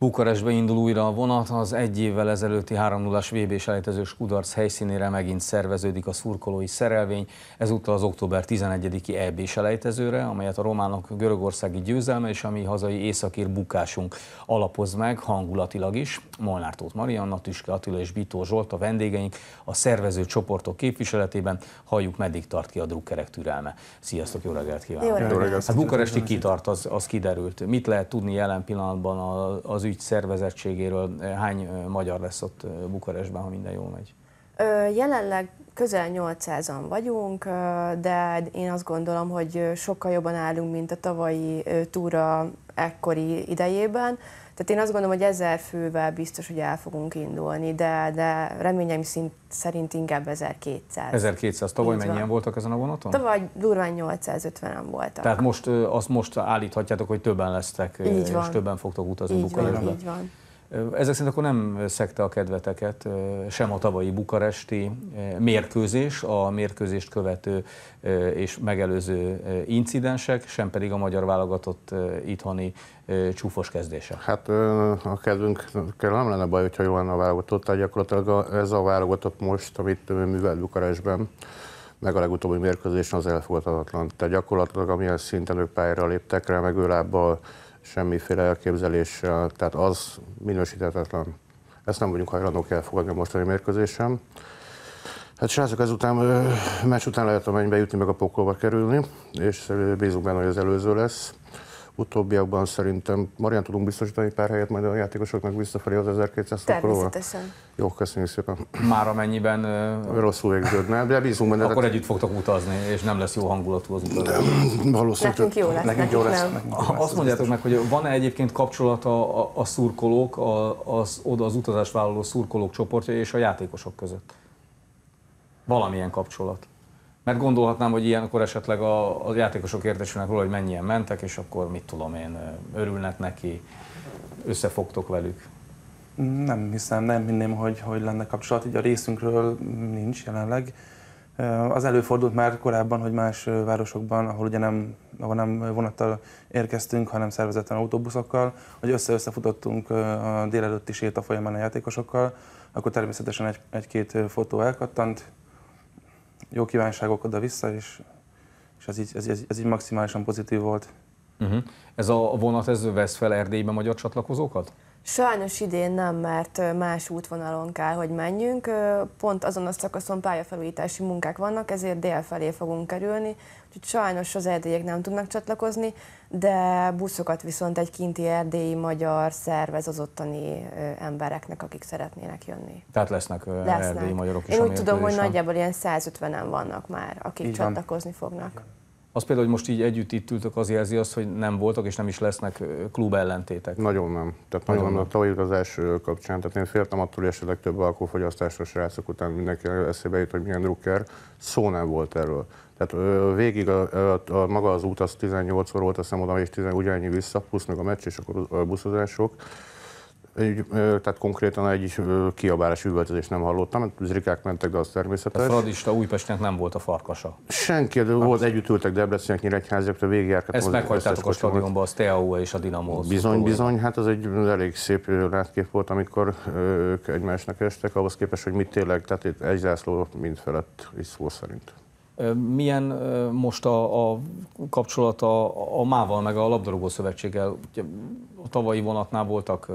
Bukarestbe indul újra a vonat, az egy évvel ezelőtti 3 0 vb selejtezős kudarc helyszínére megint szerveződik a szurkolói szerelvény, ezúttal az október 11-i EB selejtezőre, amelyet a románok görögországi győzelme és a mi hazai északír bukásunk alapoz meg hangulatilag is. Molnár Tóth Marianna, Tüske Attila és Bitó Zsolt a vendégeink a szervező csoportok képviseletében halljuk, meddig tart ki a drukkerek türelme. Sziasztok, jó reggelt kívánok! Jó reggelt! Hát Bukaresti kitart, az, az kiderült. Mit lehet tudni jelen pillanatban az ügy szervezettségéről. Hány magyar lesz ott Bukarestben, ha minden jól megy? Jelenleg közel 800-an vagyunk, de én azt gondolom, hogy sokkal jobban állunk, mint a tavalyi túra ekkori idejében. Tehát én azt gondolom, hogy ezer fővel biztos, hogy el fogunk indulni, de, de reményeim szint, szerint inkább 1200. 1200. Tavaly Így mennyien van. voltak ezen a vonaton? Tavaly durván 850-en voltak. Tehát most azt most állíthatjátok, hogy többen lesztek, Így és van. többen fogtok utazni Így Bukarestbe. Van, így van. Ezek szerint akkor nem szekte a kedveteket sem a tavalyi bukaresti mérkőzés, a mérkőzést követő és megelőző incidensek, sem pedig a magyar válogatott itthoni csúfos kezdése. Hát a kedvünkkel nem lenne baj, hogyha jó lenne a válogatott, tehát gyakorlatilag ez a válogatott most, amit művel Bukarestben, meg a legutóbbi mérkőzésen az elfogadhatatlan. Tehát gyakorlatilag amilyen szinten ők pályára léptek rá, meg ő lábbal, semmiféle elképzeléssel, tehát az minősíthetetlen. Ezt nem vagyunk hajlandók elfogadni a mostani mérkőzésen. Hát srácok, ezután, meccs után lehet a mennybe jutni, meg a pokolba kerülni, és bízunk benne, hogy az előző lesz utóbbiakban szerintem Marian tudunk biztosítani pár helyet majd a játékosoknak visszafelé az 1200 Természetesen. Jó, köszönjük szépen. Már amennyiben... Rosszul végződne, de bízunk benne. Akkor együtt fogtok utazni, és nem lesz jó hangulatú az utazás. Valószínűleg. Nekünk jó lesz. Nekünk jó lesz. Azt mondjátok meg, hogy van-e egyébként kapcsolata a, a szurkolók, a, az, oda az utazást vállaló szurkolók csoportja és a játékosok között? Valamilyen kapcsolat? Mert gondolhatnám, hogy ilyenkor esetleg a, a játékosok értesülnek róla, hogy mennyien mentek, és akkor mit tudom én, örülnek neki, összefogtok velük. Nem hiszem, nem hinném, hogy, hogy lenne kapcsolat, így a részünkről nincs jelenleg. Az előfordult már korábban, hogy más városokban, ahol ugye nem, ahol nem vonattal érkeztünk, hanem szervezetten autóbuszokkal, hogy össze-összefutottunk a délelőtti séta folyamán a játékosokkal, akkor természetesen egy, egy-két fotó elkattant, jó kívánságok oda-vissza, és, és ez, így, ez, ez így maximálisan pozitív volt. Uh-huh. Ez a vonat, ez vesz fel Erdélybe magyar csatlakozókat? Sajnos idén nem, mert más útvonalon kell, hogy menjünk. Pont azon a szakaszon pályafelújítási munkák vannak, ezért dél felé fogunk kerülni. Úgyhogy sajnos az erdélyek nem tudnak csatlakozni, de buszokat viszont egy kinti erdélyi magyar szervez az ottani embereknek, akik szeretnének jönni. Tehát lesznek, lesznek. erdélyi magyarok is Én úgy tudom, hogy nagyjából ilyen 150-en vannak már, akik Így csatlakozni van. fognak. Az például, hogy most így együtt itt ültök, az jelzi azt, hogy nem voltak és nem is lesznek klub ellentétek. Nagyon nem. Tehát nagyon, nagyon nem. A tavalyi az első kapcsán. Tehát én féltem attól, hogy esetleg több alkoholfogyasztásra srácok után mindenki eszébe jut, hogy milyen drukker. Szó nem volt erről. Tehát végig a, a, a, maga az út az 18 szor volt, azt hiszem oda és 10 ugyanannyi vissza, plusz meg a meccs és akkor a buszozások. Egy, tehát konkrétan egy kiabálás üvöltözést nem hallottam, zrikák mentek, de az természetes. Tehát Fradista Újpestnek nem volt a farkasa. Senki, de volt, együtt ültek Debrecenek, Nyíregyháziak, de végigjárkat. Ezt meghagytátok a stadionban, az TAO és a Dinamo. Bizony, bizony, hát az egy elég szép látkép volt, amikor ők egymásnak estek, ahhoz képest, hogy mit tényleg, tehát itt egy zászló mind felett is szó szerint. Milyen most a, a kapcsolat a, a MÁ-val, meg a Labdarúgó Szövetséggel? A tavalyi vonatnál voltak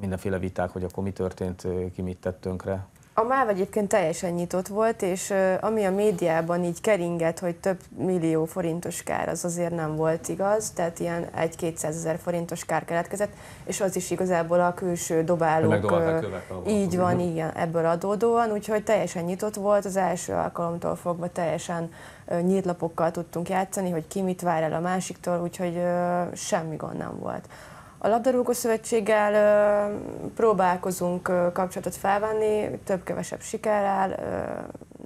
mindenféle viták, hogy akkor mi történt, ki mit tett tönkre. A MÁV egyébként teljesen nyitott volt, és ami a médiában így keringett, hogy több millió forintos kár, az azért nem volt igaz, tehát ilyen egy 200 ezer forintos kár keletkezett, és az is igazából a külső dobálók. Így van, uh-huh. igen, ebből adódóan, úgyhogy teljesen nyitott volt, az első alkalomtól fogva teljesen nyílt lapokkal tudtunk játszani, hogy ki mit vár el a másiktól, úgyhogy semmi gond nem volt. A Labdarúgó Szövetséggel próbálkozunk kapcsolatot felvenni, több-kevesebb sikerrel,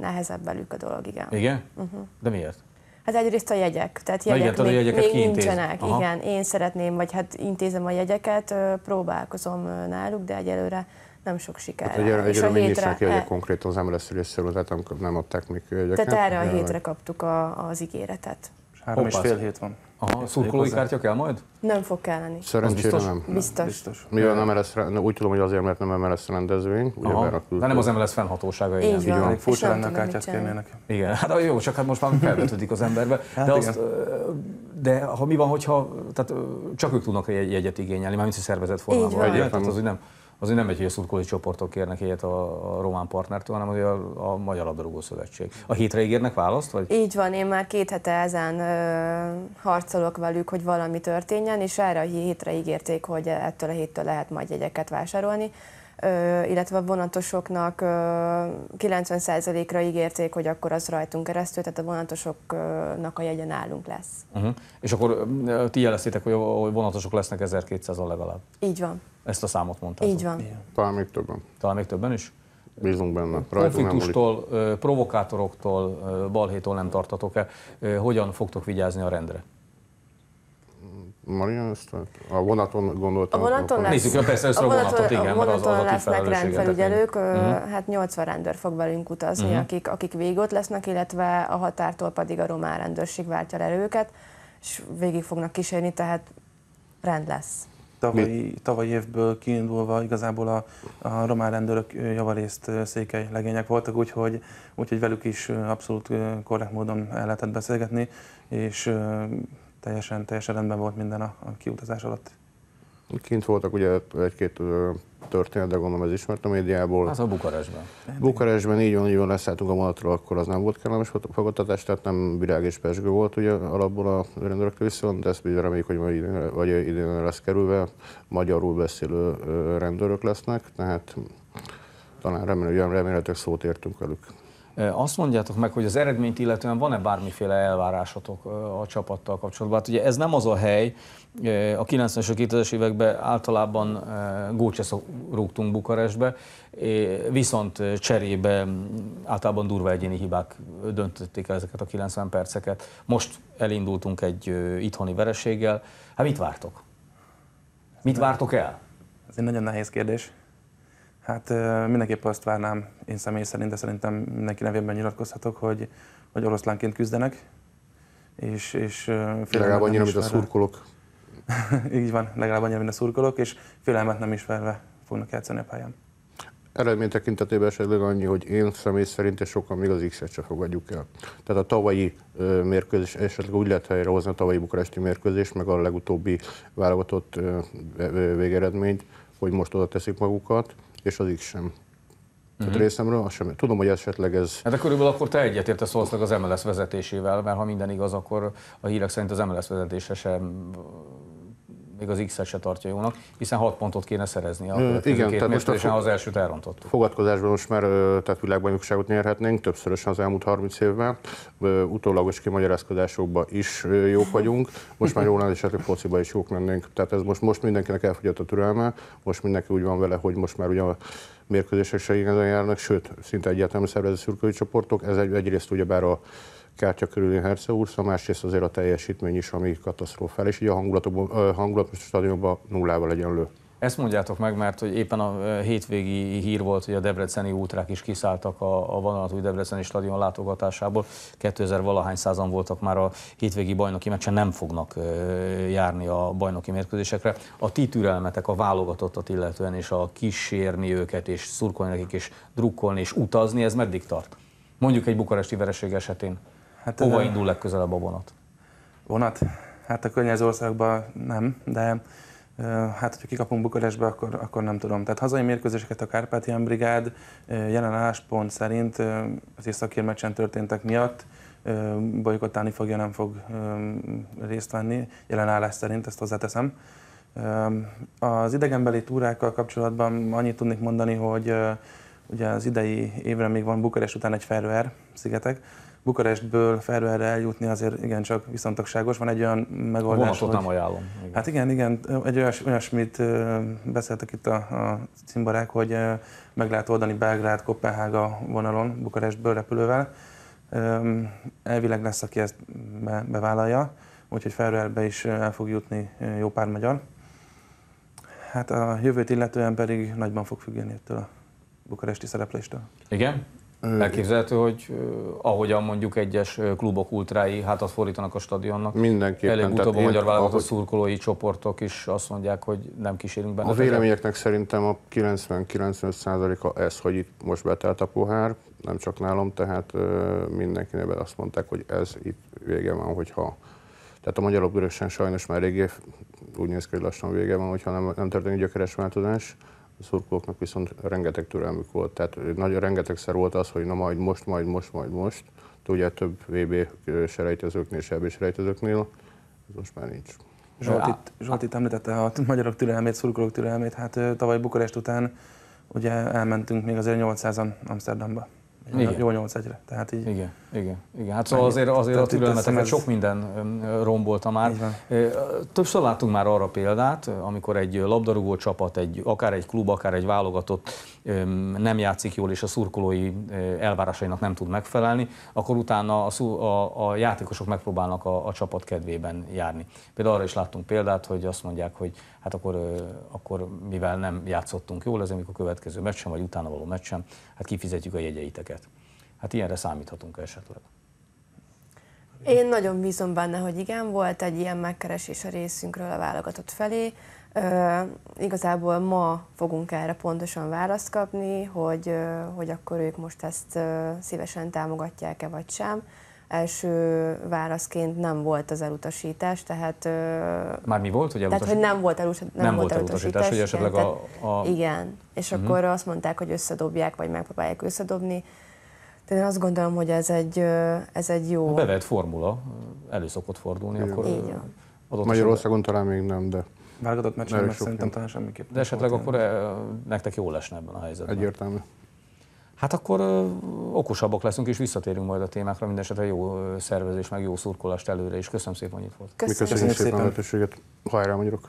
nehezebb velük a dolog, igen. Igen? Uh-huh. De miért? Hát egyrészt a jegyek, tehát jegyek igen, még, még nincsenek. Aha. Igen, én szeretném, vagy hát intézem a jegyeket, próbálkozom náluk, de egyelőre nem sok siker. Hát egyelőre, egyelőre még hétre, ki, hogy e... konkrétan az MLS nem, nem adták még jegyeket. Tehát erre a hétre kaptuk a, az ígéretet. Három és Hoppá. fél hét van. Aha, szurkolói kártya kell majd? Nem fog kelleni. Szerencsére biztos? nem. Biztos. Biztos. Mivel nem MLS, úgy tudom, hogy azért, mert nem MLS rendezvény, Aha. ugyebár a De nem az MLS fennhatósága, Így igen. van. És furcsa nem lenne a kártyát csinálni. kérnének. Igen, hát jó, csak hát most már felvetődik az emberbe. Hát De, igen. azt, de ha mi van, hogyha tehát, csak ők tudnak egy jegyet igényelni, mármint hogy szervezett Így van. formában. ugye? Tehát Egyértelmű. az, hogy nem, az, hogy nem egy, hogy a szurkolói csoportok kérnek egyet a, a román partnertől, hanem hogy a, a Magyar Labdarúgó Szövetség. A hétre ígérnek választ? Vagy? Így van, én már két hete ezen ö, harcolok velük, hogy valami történjen, és erre a hétre ígérték, hogy ettől a héttől lehet majd jegyeket vásárolni. Illetve a vonatosoknak ö, 90%-ra ígérték, hogy akkor az rajtunk keresztül, tehát a vonatosoknak a jegye nálunk lesz. Uh-huh. És akkor ti jeleztétek, hogy, hogy vonatosok lesznek 1200-al legalább. Így van, Ezt a számot mondtátok. így van. Talán még többen. Talán még többen is? Bízunk benne. Konfliktustól, provokátoroktól, balhétól nem tartatok-e? Hogyan fogtok vigyázni a rendre? Maria, ezt a vonaton gondoltam. A vonaton lesz. Nézzük, ja, persze, először a vonatot, igen, a az- az vonaton a lesznek rendfelügyelők, még. uh hát 80 rendőr fog velünk utazni, Mhm. akik, akik végig ott lesznek, illetve a határtól pedig a román rendőrség váltja le őket, és végig fognak kísérni, tehát rend lesz. Tavalyi, tavalyi évből kiindulva igazából a, a román rendőrök javarészt székely legények voltak, úgyhogy, úgyhogy velük is abszolút korrekt módon el lehetett beszélgetni, és teljesen, teljesen rendben volt minden a, a kiutazás alatt. Kint voltak ugye egy-két történet, de gondolom ez ismert a médiából. Az a Bukarestben. Bukarestben így van, így van, leszálltunk a vonatról, akkor az nem volt kellemes fogadtatás, tehát nem virág és pesgő volt ugye alapból a rendőröktől viszont, de ezt reméljük, hogy majd idén, vagy idén lesz kerülve, magyarul beszélő rendőrök lesznek, tehát talán remélem, remélhetőleg szót értünk velük. Azt mondjátok meg, hogy az eredményt illetően van-e bármiféle elvárásotok a csapattal kapcsolatban? Hát ugye ez nem az a hely, a 90-es, 2000-es években általában se rúgtunk Bukarestbe, viszont cserébe általában durva egyéni hibák döntötték el ezeket a 90 perceket. Most elindultunk egy itthoni vereséggel. Hát mit vártok? Mit vártok el? Ez egy nagyon nehéz kérdés. Hát mindenképp azt várnám, én személy szerint, de szerintem mindenki nevében nyilatkozhatok, hogy, hogy oroszlánként küzdenek, és, és Legalább annyira, mint a szurkolók. Így van, legalább annyira, mint a szurkolók, és félelmet nem ismerve fognak játszani a pályán. Eredmény tekintetében esetleg annyi, hogy én személy szerint és sokan még az X-et se fogadjuk el. Tehát a tavalyi mérkőzés esetleg úgy lehet helyrehozni a tavalyi bukaresti mérkőzés, meg a legutóbbi válogatott végeredményt, hogy most oda teszik magukat, és az X sem. Tehát részemről azt sem. Tudom, hogy esetleg ez Hát de körülbelül akkor te egyetértesz valószínűleg az MLS vezetésével, mert ha minden igaz, akkor a hírek szerint az MLS vezetése sem még az X-et se tartja jónak, hiszen 6 pontot kéne szerezni a következő igen, két tehát most a mérkőzésen, fo- ha az elsőt elrontottuk. fogadkozásban most már tehát világbajnokságot nyerhetnénk, többszörösen az elmúlt 30 évben. Utólagos kimagyarázkodásokban is jók vagyunk, most már jól esetleg fociba is jók lennénk. Tehát ez most, most mindenkinek elfogyott a türelme, most mindenki úgy van vele, hogy most már ugye a mérkőzések se igazán járnak, sőt, szinte egyáltalán szervező szürkői csoportok. Ez egy, egyrészt ugyebár a kártya körüli Herceursz, a másrészt azért a teljesítmény is, ami katasztrofális, így a hangulat most a stadionban nullával egyenlő. Ezt mondjátok meg, mert hogy éppen a hétvégi hír volt, hogy a debreceni útrák is kiszálltak a, a vonatúj debreceni stadion látogatásából. 2000 valahány százan voltak már a hétvégi bajnoki meccsen, nem fognak járni a bajnoki mérkőzésekre. A ti türelmetek a válogatottat illetően, és a kísérni őket, és szurkolni nekik, és drukkolni, és utazni, ez meddig tart? Mondjuk egy bukaresti vereség esetén. Hát, Hova ö, indul legközelebb a vonat? Vonat? Hát a környező országban nem, de hát, hogyha kikapunk Bukarestbe, akkor, akkor nem tudom. Tehát hazai mérkőzéseket a Kárpátián Brigád jelen álláspont szerint az északír meccsen történtek miatt bolykottálni fogja, nem fog részt venni, jelen állás szerint, ezt hozzáteszem. Az idegenbeli túrákkal kapcsolatban annyit tudnék mondani, hogy ugye az idei évre még van Bukarest után egy Feröer szigetek, Bukarestből Feröerre eljutni azért igencsak viszontagságos. Van egy olyan A megoldás, vonatot nem ajánlom. Igen. Hát igen, igen, egy olyas, olyasmit beszéltek itt a, a cimbarák, hogy meg lehet oldani Belgrád, Kopenhága vonalon, Bukarestből repülővel. Elvileg lesz, aki ezt be, bevállalja, úgyhogy Feröerbe is el fog jutni jó pár magyar. Hát a jövőt illetően pedig nagyban fog függeni ettől a bukaresti szerepléstől. Igen? Elképzelhető, hogy ö, ahogyan mondjuk egyes klubok ultrái hátat fordítanak a stadionnak, Mindenképpen. előbb-utóbb a magyar válogatott ahogy- szurkolói csoportok is azt mondják, hogy nem kísérünk benne. A véleményeknek szerintem a 90-95%-a ez, hogy itt most betelt a pohár, nem csak nálam, tehát ö, mindenkinek azt mondták, hogy ez itt vége van, hogyha tehát a magyar labdarúgásán sajnos már régé úgy néz ki, hogy lassan vége van, hogyha nem, nem történik gyökeres változás. Szurkolóknak viszont rengeteg türelmük volt. Tehát nagyon rengetegszer volt az, hogy na majd most, majd most, majd most. De ugye több VB selejtezőknél, SEB selejtezőknél, ez most már nincs. Zsolt itt, Zsolt itt említette a magyarok türelmét, szurkolók türelmét. Hát tavaly Bukarest után ugye elmentünk még azért 800-an Amsterdamba. Igen. Jó 8-1-re. Tehát így Igen, igen, igen. Hát szóval azért, azért a türelmeteket sok minden rombolta már. Többször láttunk már arra példát, amikor egy labdarúgó csapat, egy, akár egy klub, akár egy válogatott nem játszik jól, és a szurkolói elvárásainak nem tud megfelelni, akkor utána a, szú- a, a játékosok megpróbálnak a, a csapat kedvében járni. Például arra is láttunk példát, hogy azt mondják, hogy hát akkor, akkor mivel nem játszottunk jól, ezért amikor a következő meccsen, vagy utána való meccsen, hát kifizetjük a jegyeiteket. Hát ilyenre számíthatunk esetleg. Én nagyon bízom benne, hogy igen, volt egy ilyen megkeresés a részünkről a válogatott felé. Ö, igazából ma fogunk erre pontosan választ kapni, hogy, ö, hogy akkor ők most ezt ö, szívesen támogatják-e vagy sem. Első válaszként nem volt az elutasítás, tehát, ö, Már mi volt, hogy tehát hogy nem volt, elutas, nem Nem volt elutasítás, hogy esetleg igen, a- a- Igen, és akkor azt mondták, hogy összedobják, vagy megpróbálják összedobni. De én azt gondolom, hogy ez egy, ez egy jó... Bevett formula, elő szokott fordulni, Igen. akkor Így van. Magyarországon talán még nem, de válogatott meccsen meg sok szerintem talán semmiképp. de esetleg akkor ö, nektek jól lesne ebben a helyzetben. egyértelmű. Hát akkor ö, okosabbak leszünk, és visszatérünk majd a témákra, mindesetre jó szervezés, meg jó szurkolást előre, és köszönöm szépen, hogy itt volt. Köszönöm. Köszönjük szépen a lehetőséget. Hajrá magyarok!